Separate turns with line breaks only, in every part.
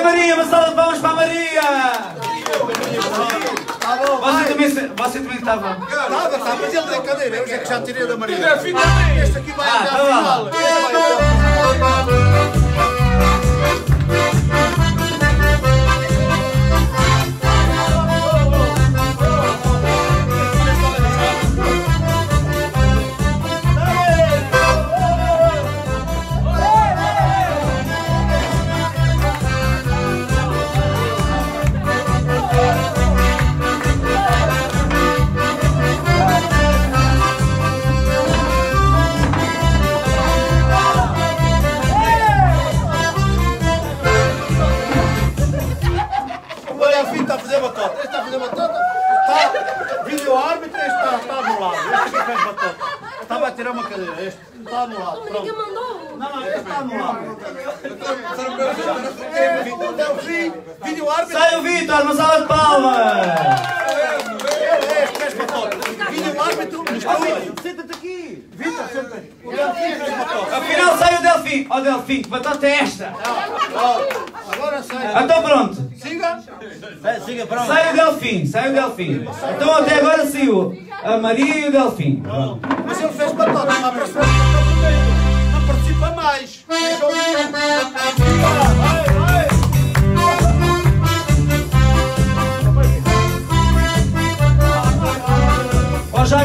Pronto! Sai a Maria, uma salva de palmas para a Maria! Você também, você também estava.
Estava, está, mas ele tem cadeira, eu já que já tirei da Maria.
é
Este aqui vai
Ah,
até
tá
vai final. Até o fim, vídeo árbitro.
Sai o Vitor, uma salva de palmas!
Batota. Vídeo árbitro. Senta-te aqui. Vitor, senta-te. O Delfim fez batota.
Afinal sai o Delfim! Ó Delfim, que batata é esta?
Agora sai.
Então pronto!
Siga.
Siga, pronto.
Sai o Delfim, sai o Delfim. Então até agora saiu a Maria e o Delfim.
Mas ele fez batota. Não participa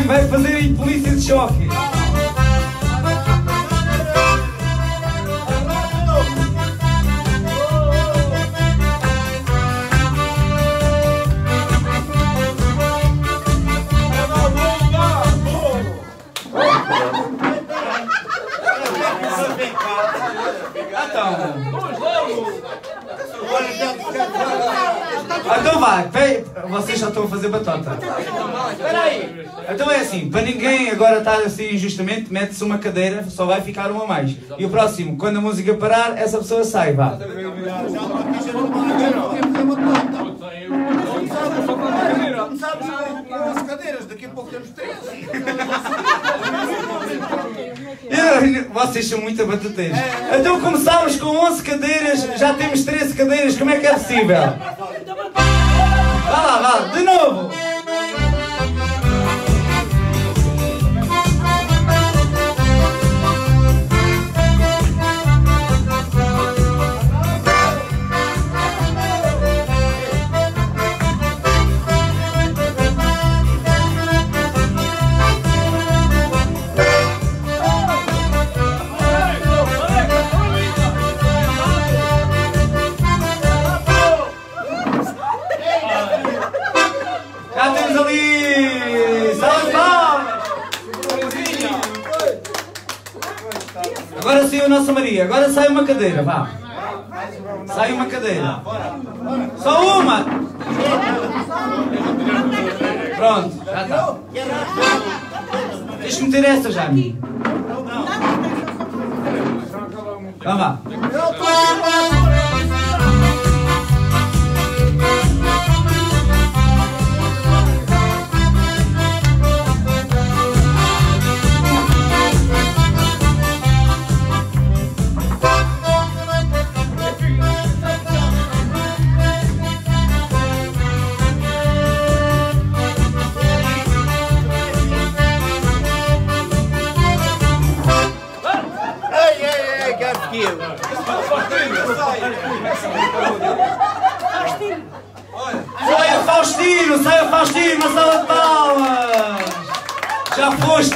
Vai
fazer aí polícia de choque. Então. Então vai, vocês já estão a fazer batota. Espera aí. Então é assim, para ninguém agora estar assim injustamente, mete-se uma cadeira, só vai ficar uma a mais. E o próximo, quando a música parar, essa pessoa sai, vá.
Começámos com 11 cadeiras, daqui temos 13.
Eu- Vocês são muito abatuteiros. Então começámos com 11 cadeiras, já temos 13 cadeiras, como é que é possível? Vá lá, vá, de novo. Nossa Maria, agora sai uma cadeira, vá. Sai uma cadeira. Só uma! Pronto, já está. Deixa-me ter essa, Jaime. Vamos lá. Faustino, sai o Faustino, uma salva de palmas! Já foste!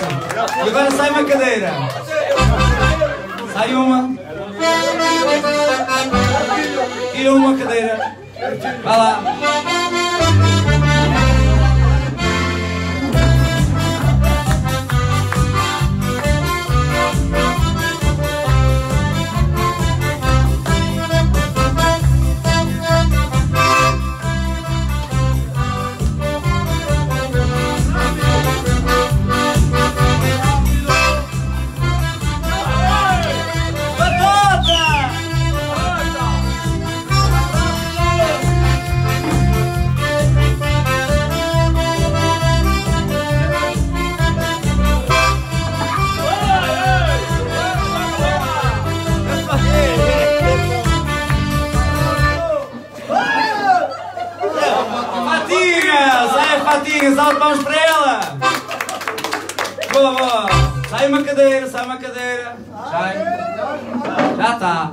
E agora sai uma cadeira. Sai uma. Tira uma cadeira. Vai lá. Patinhas, alto palmas para ela! Boa, boa! Sai uma cadeira, sai uma cadeira. Sai. Já está.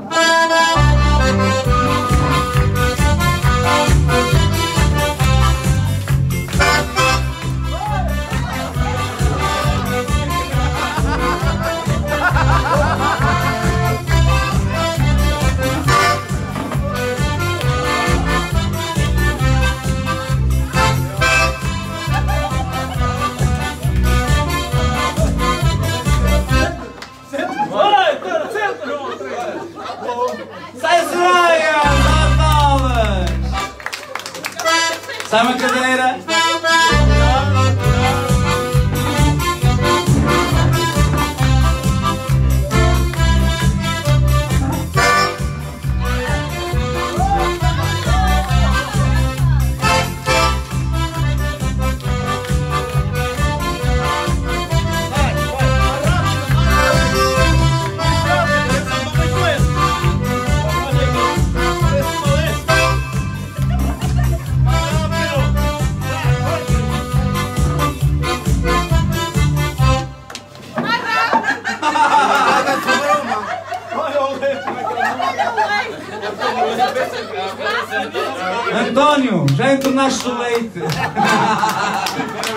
Já entornaste o leite.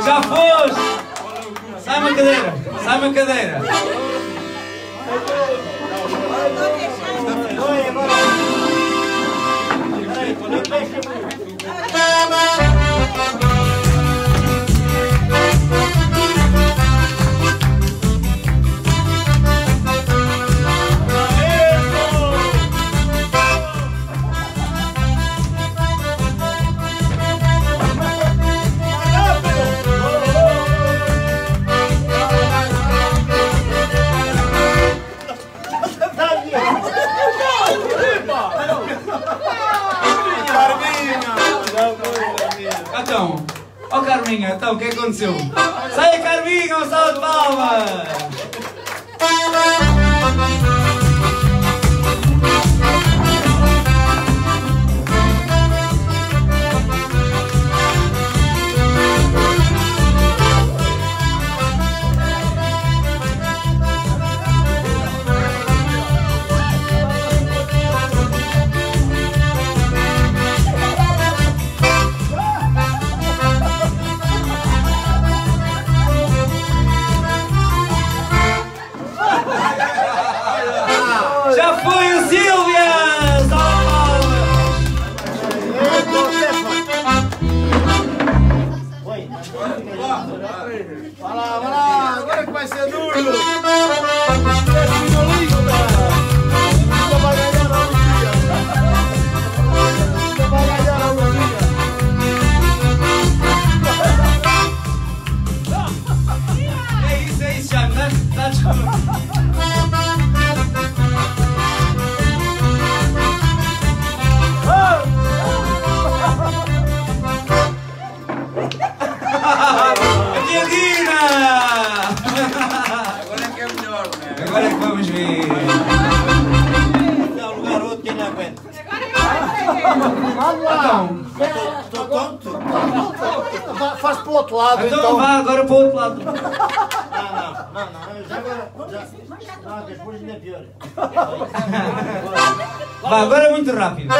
Já foste. Sai uma cadeira. Sai uma cadeira. Então, de
Agora
é
que
vamos ver.
Um lugar outro que ele aguenta.
Vamos lá.
Estou tonto?
Fa- Faz para o outro lado,
Então
então.
vá agora para o outro lado.
Não, não, não, não. Já agora. Já. Não, depois ainda é pior.
Vá, agora é muito rápido.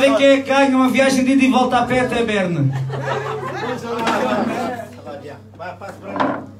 Ver quem é que ganha uma viagem de ida e volta a pé até Berne.
Vai, passa para mim.